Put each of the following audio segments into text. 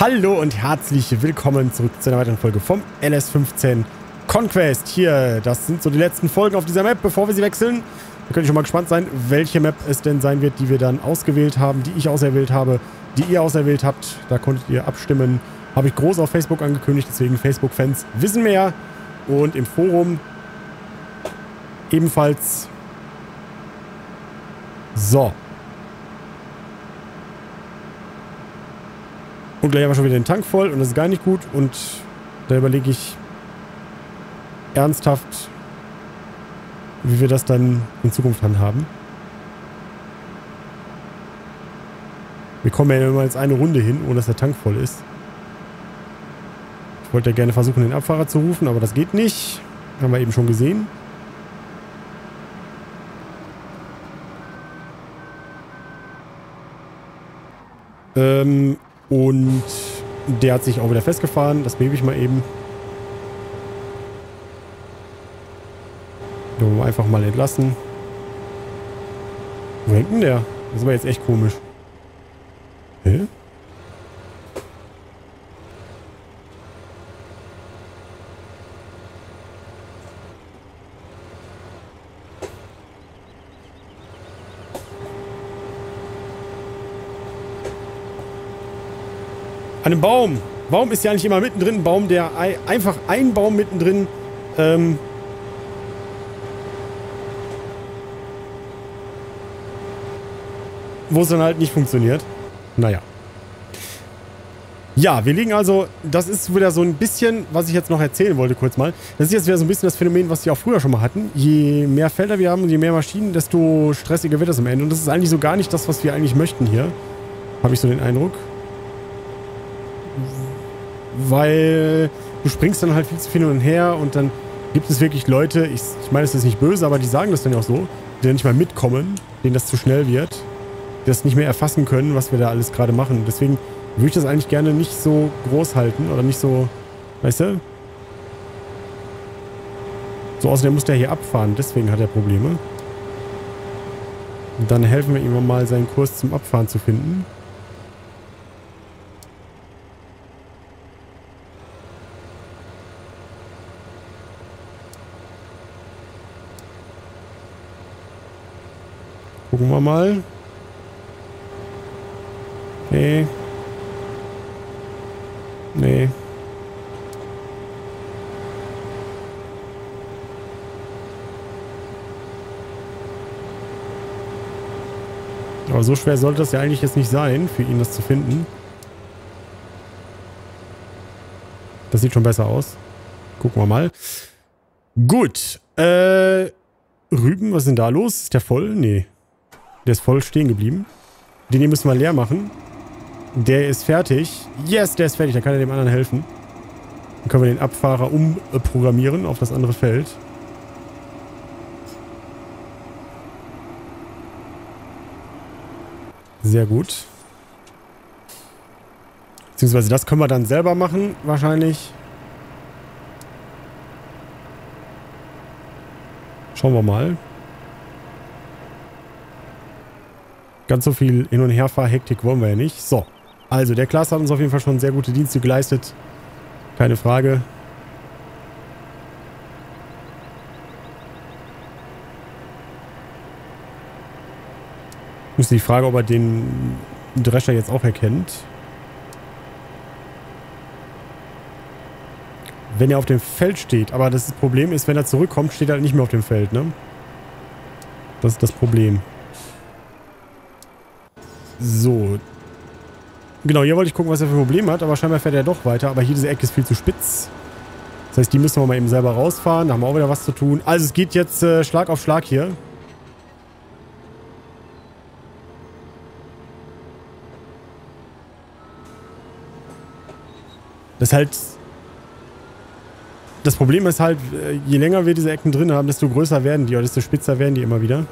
Hallo und herzlich willkommen zurück zu einer weiteren Folge vom LS15 Conquest. Hier, das sind so die letzten Folgen auf dieser Map, bevor wir sie wechseln. Da könnt ihr schon mal gespannt sein, welche Map es denn sein wird, die wir dann ausgewählt haben, die ich auserwählt habe, die ihr auserwählt habt. Da konntet ihr abstimmen. Habe ich groß auf Facebook angekündigt, deswegen Facebook-Fans wissen mehr. Und im Forum ebenfalls. So, Und gleich haben wir schon wieder den Tank voll und das ist gar nicht gut. Und da überlege ich ernsthaft, wie wir das dann in Zukunft handhaben. Wir kommen ja immer jetzt eine Runde hin, ohne dass der Tank voll ist. Ich wollte ja gerne versuchen, den Abfahrer zu rufen, aber das geht nicht. Haben wir eben schon gesehen. Ähm, und der hat sich auch wieder festgefahren. Das bebe ich mal eben. So, einfach mal entlassen. Wo hängt denn der? Das aber jetzt echt komisch. Hä? An Baum. Warum ist ja nicht immer mittendrin ein Baum, der einfach ein Baum mittendrin ähm, wo es dann halt nicht funktioniert. Naja. Ja, wir liegen also, das ist wieder so ein bisschen, was ich jetzt noch erzählen wollte, kurz mal. Das ist jetzt wieder so ein bisschen das Phänomen, was wir auch früher schon mal hatten. Je mehr Felder wir haben und je mehr Maschinen, desto stressiger wird das am Ende. Und das ist eigentlich so gar nicht das, was wir eigentlich möchten hier. Habe ich so den Eindruck weil du springst dann halt viel zu viel hin und her und dann gibt es wirklich Leute, ich, ich meine, es ist nicht böse, aber die sagen das dann ja auch so, die dann nicht mal mitkommen, denen das zu schnell wird, die das nicht mehr erfassen können, was wir da alles gerade machen. Deswegen würde ich das eigentlich gerne nicht so groß halten oder nicht so, weißt du? So, außerdem muss der hier abfahren, deswegen hat er Probleme. Und dann helfen wir ihm mal, seinen Kurs zum Abfahren zu finden. Gucken wir mal. Nee. Nee. Aber so schwer sollte das ja eigentlich jetzt nicht sein, für ihn das zu finden. Das sieht schon besser aus. Gucken wir mal. Gut. Äh, Rüben, was ist denn da los? Ist der voll? Nee. Der ist voll stehen geblieben. Den hier müssen wir leer machen. Der ist fertig. Yes, der ist fertig. Dann kann er dem anderen helfen. Dann können wir den Abfahrer umprogrammieren auf das andere Feld. Sehr gut. Beziehungsweise das können wir dann selber machen, wahrscheinlich. Schauen wir mal. Ganz so viel Hin- und Herfahr-Hektik wollen wir ja nicht. So, also der Klaas hat uns auf jeden Fall schon sehr gute Dienste geleistet. Keine Frage. Ist die Frage, ob er den Drescher jetzt auch erkennt. Wenn er auf dem Feld steht. Aber das Problem ist, wenn er zurückkommt, steht er halt nicht mehr auf dem Feld, ne? Das ist das Problem. So. Genau, hier wollte ich gucken, was er für Probleme hat, aber scheinbar fährt er doch weiter. Aber hier diese Ecke ist viel zu spitz. Das heißt, die müssen wir mal eben selber rausfahren. Da haben wir auch wieder was zu tun. Also es geht jetzt äh, Schlag auf Schlag hier. Das ist halt... Das Problem ist halt, äh, je länger wir diese Ecken drin haben, desto größer werden die oder desto spitzer werden die immer wieder.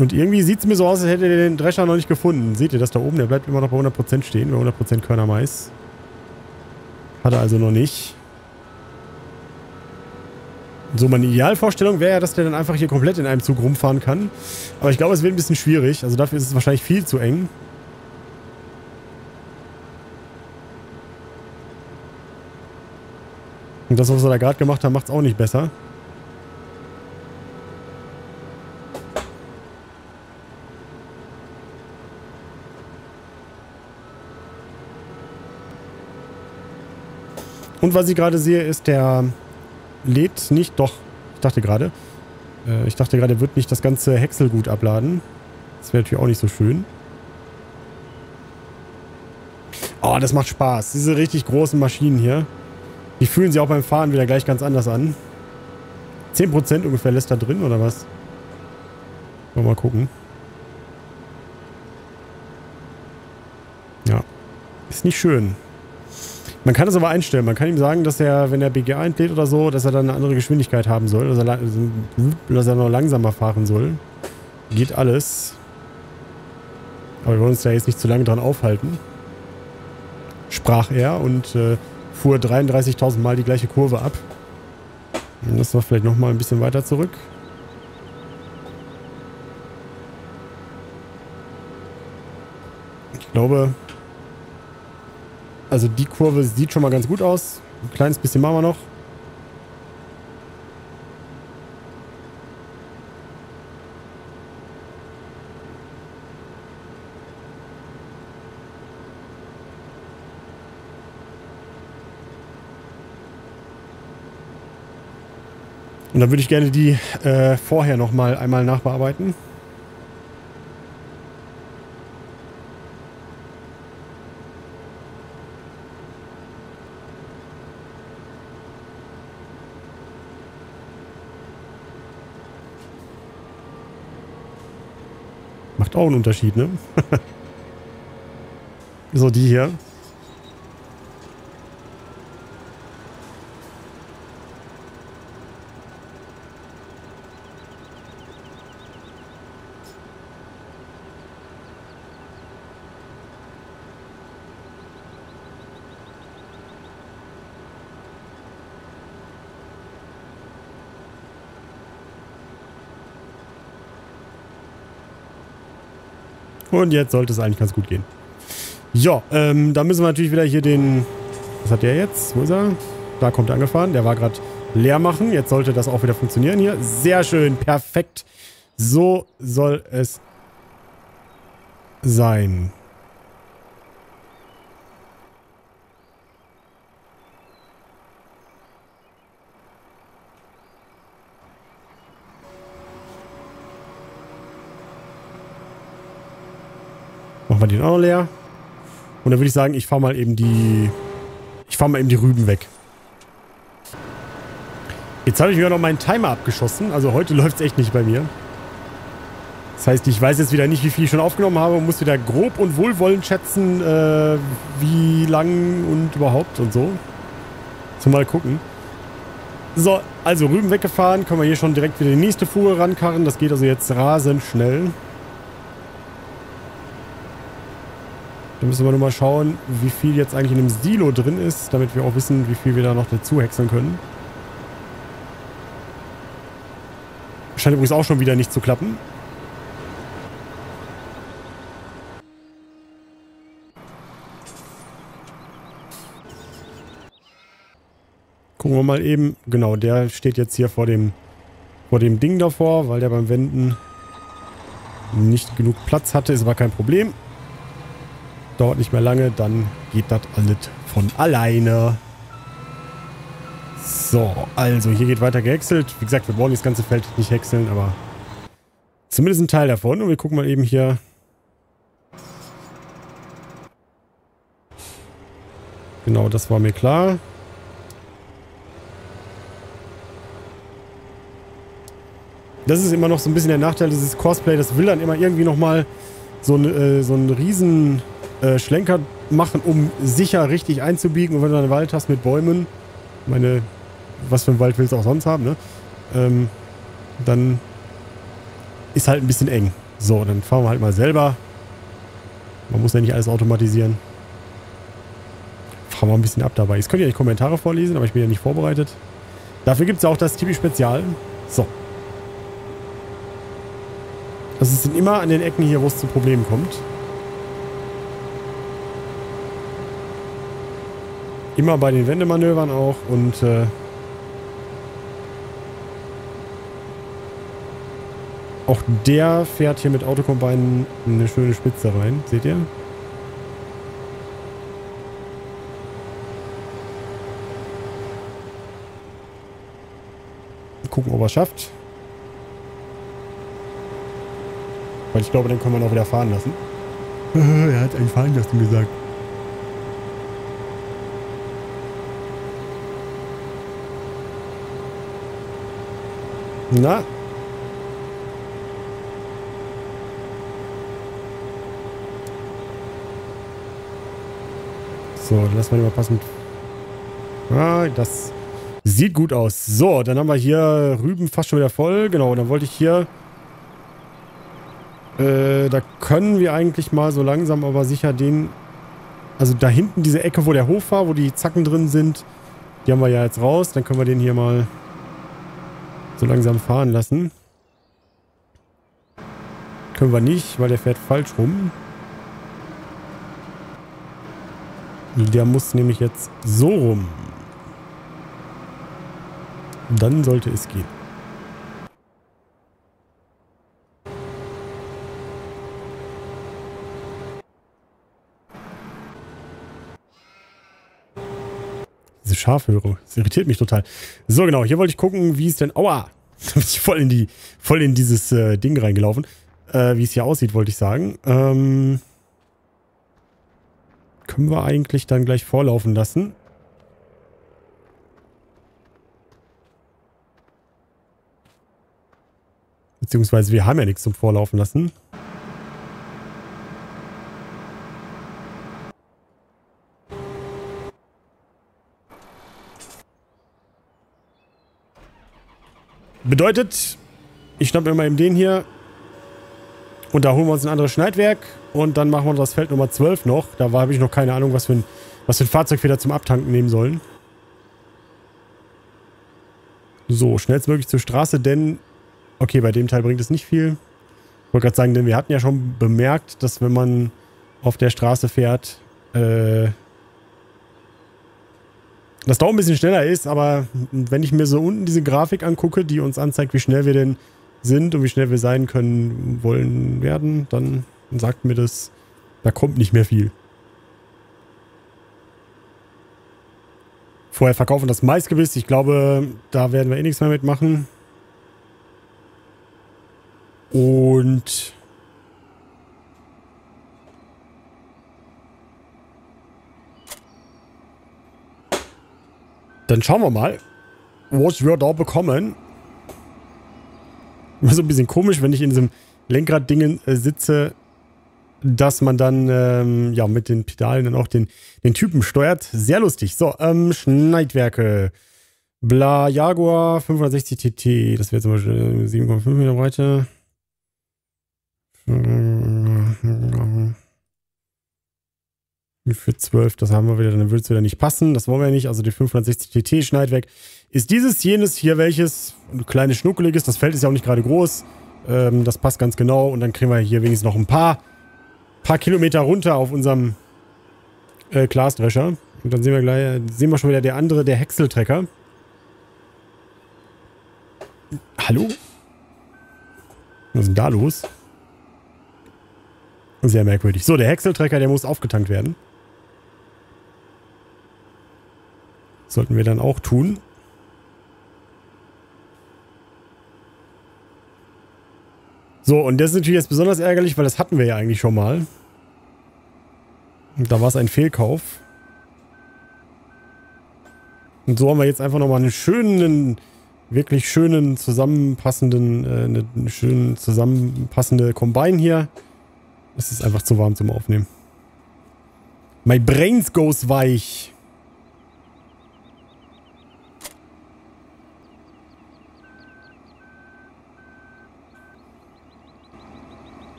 Und irgendwie sieht es mir so aus, als hätte er den Drescher noch nicht gefunden. Seht ihr das da oben? Der bleibt immer noch bei 100% stehen, bei 100% Körner Mais. Hat er also noch nicht. So, meine Idealvorstellung wäre ja, dass der dann einfach hier komplett in einem Zug rumfahren kann. Aber ich glaube, es wird ein bisschen schwierig. Also dafür ist es wahrscheinlich viel zu eng. Und das, was wir da gerade gemacht haben, macht es auch nicht besser. Und was ich gerade sehe, ist der lädt nicht, doch, ich dachte gerade, äh, ich dachte gerade, er wird nicht das ganze Häckselgut abladen. Das wäre natürlich auch nicht so schön. Oh, das macht Spaß. Diese richtig großen Maschinen hier. Die fühlen sich auch beim Fahren wieder gleich ganz anders an. 10% ungefähr lässt da drin, oder was? Mal gucken. Ja. Ist nicht schön. Man kann es aber einstellen. Man kann ihm sagen, dass er, wenn er BGA entlädt oder so, dass er dann eine andere Geschwindigkeit haben soll. Dass er, dass er noch langsamer fahren soll. Geht alles. Aber wir wollen uns da jetzt nicht zu lange dran aufhalten. Sprach er und äh, fuhr 33.000 Mal die gleiche Kurve ab. Und das war vielleicht nochmal ein bisschen weiter zurück. Ich glaube, also die Kurve sieht schon mal ganz gut aus. Ein kleines bisschen machen wir noch. Und dann würde ich gerne die äh, vorher noch mal einmal nachbearbeiten. Macht auch einen Unterschied, ne? so, die hier. Und jetzt sollte es eigentlich ganz gut gehen. Ja, ähm, da müssen wir natürlich wieder hier den... Was hat der jetzt? Wo ist er? Da kommt er angefahren. Der war gerade leer machen. Jetzt sollte das auch wieder funktionieren hier. Sehr schön, perfekt. So soll es sein. Machen wir den auch noch leer. Und dann würde ich sagen, ich fahre mal eben die... Ich fahre mal eben die Rüben weg. Jetzt habe ich mir noch meinen Timer abgeschossen. Also heute läuft es echt nicht bei mir. Das heißt, ich weiß jetzt wieder nicht, wie viel ich schon aufgenommen habe und muss wieder grob und wohlwollend schätzen, äh, wie lang und überhaupt und so. So mal gucken. So, also Rüben weggefahren. Können wir hier schon direkt wieder die nächste Fuhre rankarren. Das geht also jetzt rasend schnell. Da müssen wir nur mal schauen, wie viel jetzt eigentlich in dem Silo drin ist, damit wir auch wissen, wie viel wir da noch dazu häckseln können. Scheint übrigens auch schon wieder nicht zu klappen. Gucken wir mal eben. Genau, der steht jetzt hier vor dem, vor dem Ding davor, weil der beim Wenden nicht genug Platz hatte. Ist aber kein Problem. Dauert nicht mehr lange, dann geht das alles von alleine. So, also hier geht weiter gehäckselt. Wie gesagt, wir wollen das ganze Feld nicht häckseln, aber zumindest ein Teil davon. Und wir gucken mal eben hier. Genau, das war mir klar. Das ist immer noch so ein bisschen der Nachteil dieses Cosplay. Das will dann immer irgendwie nochmal so, äh, so einen riesen äh, Schlenker machen, um sicher richtig einzubiegen. Und wenn du einen Wald hast mit Bäumen, meine, was für ein Wald willst du auch sonst haben, ne? Ähm, dann ist halt ein bisschen eng. So, dann fahren wir halt mal selber. Man muss ja nicht alles automatisieren. haben wir ein bisschen ab dabei. Jetzt könnt ihr nicht Kommentare vorlesen, aber ich bin ja nicht vorbereitet. Dafür gibt es auch das Tibi-Spezial. So. Also es sind immer an den Ecken hier, wo es zu Problemen kommt. Immer bei den Wendemanövern auch und äh, auch der fährt hier mit Autokombinen eine schöne Spitze rein. Seht ihr? Gucken, ob er schafft. Weil ich glaube, können wir ihn auch wieder fahren lassen. er hat eigentlich fahren lassen gesagt. Na? So, den mal passend. Ah, das sieht gut aus. So, dann haben wir hier Rüben fast schon wieder voll. Genau, dann wollte ich hier... Äh, da können wir eigentlich mal so langsam aber sicher den... Also da hinten diese Ecke, wo der Hof war, wo die Zacken drin sind, die haben wir ja jetzt raus. Dann können wir den hier mal so langsam fahren lassen. Können wir nicht, weil der fährt falsch rum. Der muss nämlich jetzt so rum. Dann sollte es gehen. Diese Schafhöre. Das irritiert mich total. So, genau. Hier wollte ich gucken, wie es denn... Aua! Da bin ich voll in, die, voll in dieses äh, Ding reingelaufen. Äh, wie es hier aussieht, wollte ich sagen. Ähm, können wir eigentlich dann gleich vorlaufen lassen. Beziehungsweise wir haben ja nichts zum Vorlaufen lassen. Bedeutet, ich schnappe mir mal eben den hier. Und da holen wir uns ein anderes Schneidwerk. Und dann machen wir das Feld Nummer 12 noch. Da habe ich noch keine Ahnung, was für, ein, was für ein Fahrzeug wir da zum Abtanken nehmen sollen. So, schnellstmöglich zur Straße, denn... Okay, bei dem Teil bringt es nicht viel. Ich wollte gerade sagen, denn wir hatten ja schon bemerkt, dass wenn man auf der Straße fährt, äh, das da auch ein bisschen schneller ist, aber wenn ich mir so unten diese Grafik angucke, die uns anzeigt, wie schnell wir denn sind und wie schnell wir sein können, wollen werden, dann sagt mir das, da kommt nicht mehr viel. Vorher verkaufen das Maisgewiss. Ich glaube, da werden wir eh nichts mehr mitmachen. Und Dann schauen wir mal, was wir da bekommen. Immer so ein bisschen komisch, wenn ich in diesem Lenkraddingen äh, sitze, dass man dann ähm, ja mit den Pedalen dann auch den, den Typen steuert. Sehr lustig. So, ähm, Schneidwerke. Bla Jaguar 560 TT. Das wäre zum Beispiel 7,5 Meter Breite. für 12, das haben wir wieder, dann würde es wieder nicht passen. Das wollen wir nicht. Also die 560 TT Schneidwerk ist dieses, jenes hier welches, ein kleines schnuckeliges. Das Feld ist ja auch nicht gerade groß. Ähm, das passt ganz genau. Und dann kriegen wir hier wenigstens noch ein paar, paar Kilometer runter auf unserem äh, Glasdrescher. Und dann sehen wir gleich, sehen wir schon wieder der andere, der Häckseltrecker. Hallo? Was ist denn da los? Sehr merkwürdig. So, der Häckseltrecker, der muss aufgetankt werden. Sollten wir dann auch tun. So, und das ist natürlich jetzt besonders ärgerlich, weil das hatten wir ja eigentlich schon mal. Und da war es ein Fehlkauf. Und so haben wir jetzt einfach nochmal einen schönen, wirklich schönen, zusammenpassenden, äh, eine, eine schön zusammenpassende Combine hier. Es ist einfach zu warm zum Aufnehmen. My brains goes weich.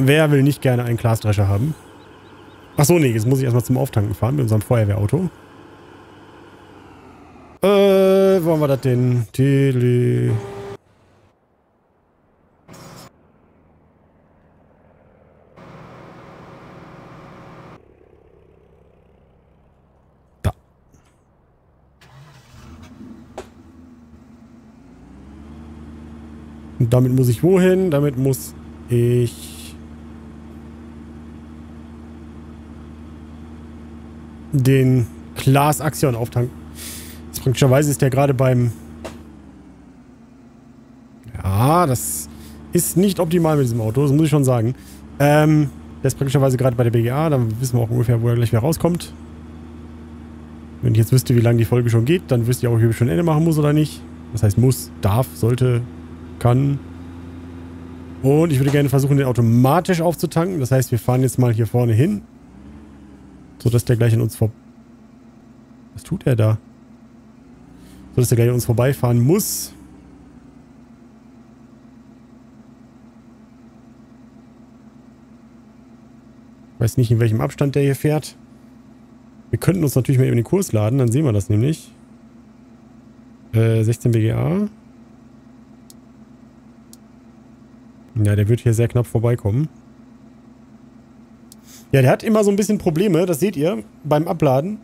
Wer will nicht gerne einen Glasdrescher haben? Achso, nee, jetzt muss ich erstmal zum Auftanken fahren mit unserem Feuerwehrauto. Äh, wo haben wir das denn? Tele... Da. Und damit muss ich wohin? Damit muss ich... den Klaas Axion auftanken. Praktischerweise ist der gerade beim... Ja, das ist nicht optimal mit diesem Auto, das muss ich schon sagen. Ähm, der ist praktischerweise gerade bei der BGA, dann wissen wir auch ungefähr, wo er gleich wieder rauskommt. Wenn ich jetzt wüsste, wie lange die Folge schon geht, dann wüsste ich auch, ob ich schon Ende machen muss oder nicht. Das heißt muss, darf, sollte, kann. Und ich würde gerne versuchen, den automatisch aufzutanken. Das heißt, wir fahren jetzt mal hier vorne hin. Sodass der gleich an uns vor... Was tut er da? Sodass der gleich an uns vorbeifahren muss. Ich weiß nicht, in welchem Abstand der hier fährt. Wir könnten uns natürlich mal eben den Kurs laden, dann sehen wir das nämlich. Äh, 16 BGA. Ja, der wird hier sehr knapp vorbeikommen. Ja, der hat immer so ein bisschen Probleme, das seht ihr, beim Abladen.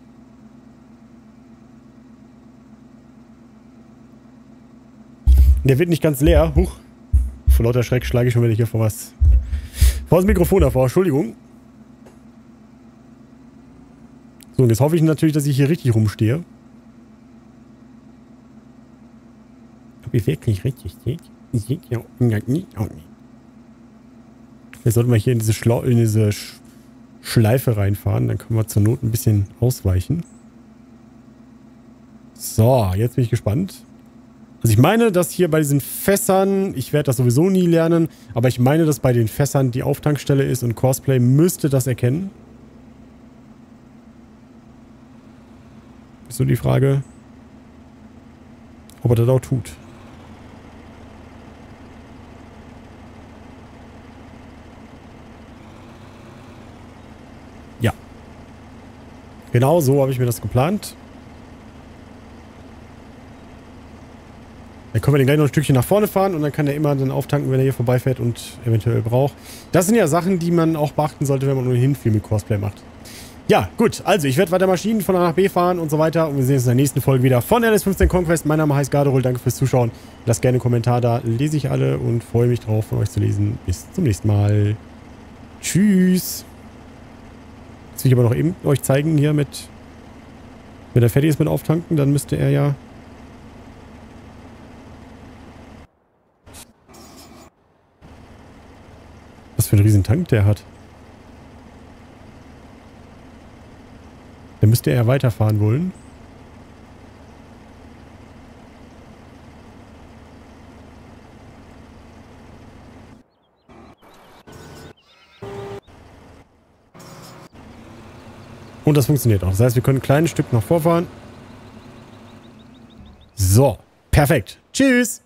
Der wird nicht ganz leer. Huch. Vor lauter Schreck schlage ich schon wieder hier vor was. Vor das Mikrofon davor, Entschuldigung. So, und jetzt hoffe ich natürlich, dass ich hier richtig rumstehe. Ob ich wirklich richtig stehe? Ich sehe ja auch nicht. Jetzt sollten wir hier in diese, Schlau in diese Sch Schleife reinfahren. Dann können wir zur Not ein bisschen ausweichen. So, jetzt bin ich gespannt. Also ich meine, dass hier bei diesen Fässern, ich werde das sowieso nie lernen, aber ich meine, dass bei den Fässern die Auftankstelle ist und Cosplay müsste das erkennen. Ist so die Frage, ob er das auch tut. Genau so habe ich mir das geplant. Dann können wir den gleich noch ein Stückchen nach vorne fahren und dann kann er immer dann auftanken, wenn er hier vorbeifährt und eventuell braucht. Das sind ja Sachen, die man auch beachten sollte, wenn man ohnehin viel mit Cosplay macht. Ja, gut. Also, ich werde weiter Maschinen von A nach B fahren und so weiter. Und wir sehen uns in der nächsten Folge wieder von LS15 Conquest. Mein Name heißt Garderol. Danke fürs Zuschauen. Lasst gerne einen Kommentar da. Lese ich alle und freue mich drauf, von euch zu lesen. Bis zum nächsten Mal. Tschüss. Ich aber noch eben euch zeigen hier mit... Wenn er fertig ist mit Auftanken, dann müsste er ja... Was für ein riesen Tank der hat. Dann müsste er weiterfahren wollen. Und das funktioniert auch. Das heißt, wir können ein kleines Stück nach vorfahren. So, perfekt. Tschüss.